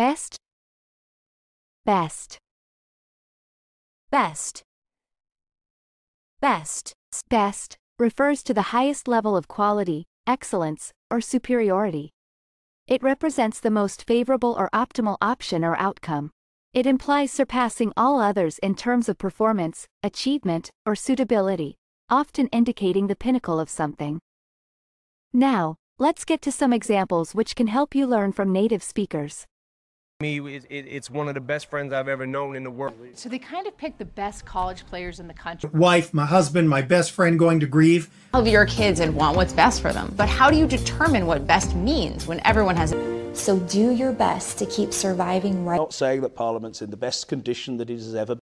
Best. Best. Best. Best. Best refers to the highest level of quality, excellence, or superiority. It represents the most favorable or optimal option or outcome. It implies surpassing all others in terms of performance, achievement, or suitability, often indicating the pinnacle of something. Now, let's get to some examples which can help you learn from native speakers. Me, it, it, it's one of the best friends I've ever known in the world. So they kind of pick the best college players in the country. Wife, my husband, my best friend going to grieve. Love your kids and want what's best for them. But how do you determine what best means when everyone has So do your best to keep surviving right. Not saying that Parliament's in the best condition that it has ever